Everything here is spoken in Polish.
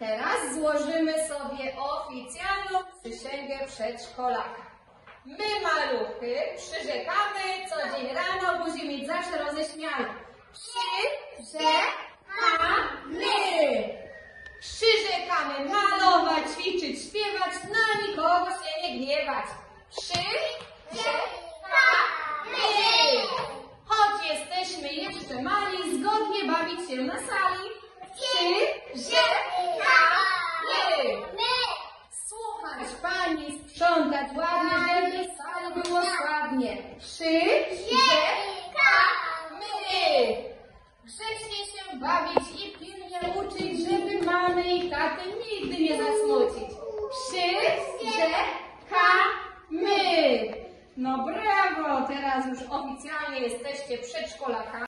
Teraz złożymy sobie oficjalną przysięgę przedszkolaka. My, maluchy, przyrzekamy co dzień rano, buzi mieć zawsze roześmiane. Przyrzekamy! Przyrzekamy malować, ćwiczyć, śpiewać, na nikogo się nie gniewać. Przyrzekamy! Choć jesteśmy jeszcze mali, zgodnie bawić się na sali. Przyrzekamy! Słuchać pani, sprzątać ładnie, żeby było sławnie. Przyrzekamy! Grzecznie się bawić i pilnie uczyć, żeby mamy i taty nigdy nie zasmucić. Przyrzekamy! No brawo, teraz już oficjalnie jesteście przedszkolakami.